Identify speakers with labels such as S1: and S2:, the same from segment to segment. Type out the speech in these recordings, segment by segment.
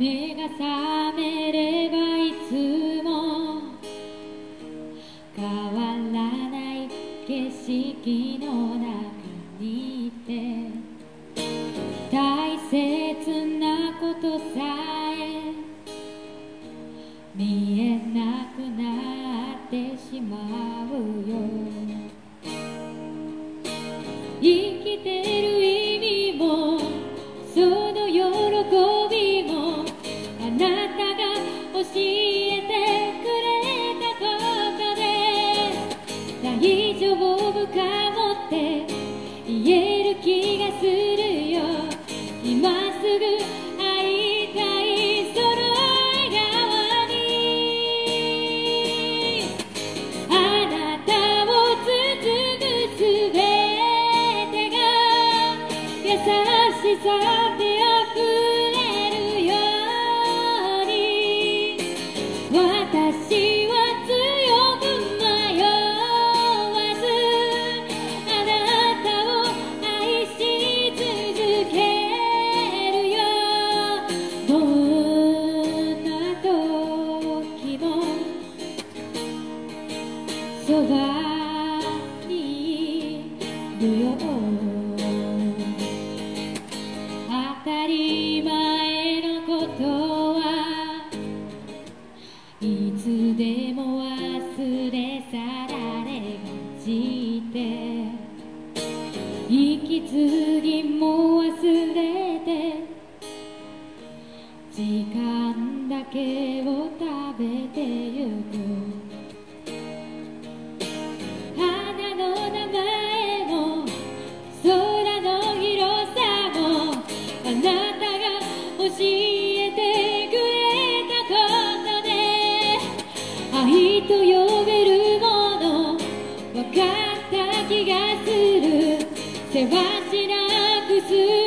S1: 目が覚めればいつも変わらない景色の中にいて大切なことさえ見えなくなってしまうよ。生きてる意味もそのそばにいるよ当たり前のことはいつでも忘れ去られがちで息継ぎも忘れて時間だけを食べてゆく愛と呼べるもの。分かった気がする。せわしなくする。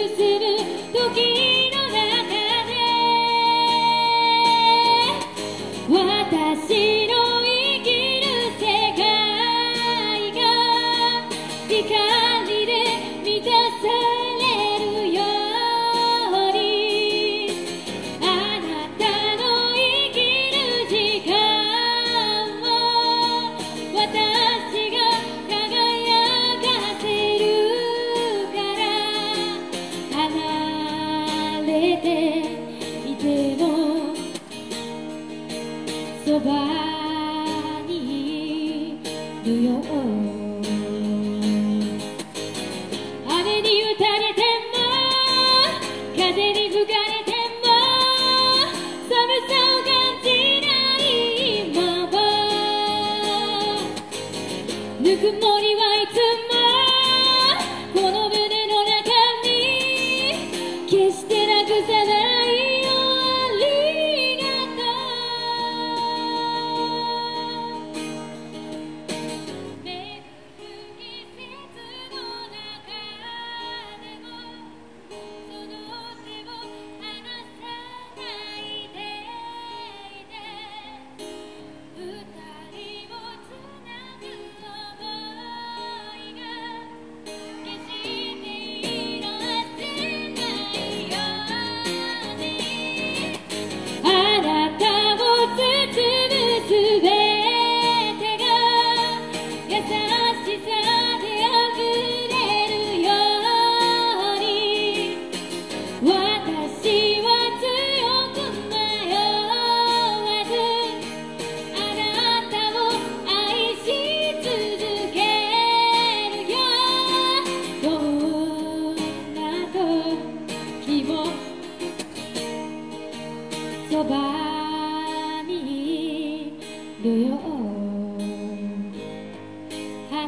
S1: にいるよ雨に打たれても風に吹かれても寒さを感じないままぬくもりはいつもこの胸のるよ離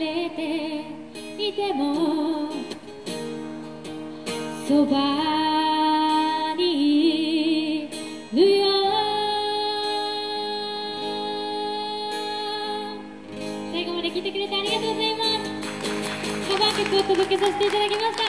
S1: れていてもそばにいるよ最後まで聞いてくれてありがとうございますカバー曲を届けさせていただきました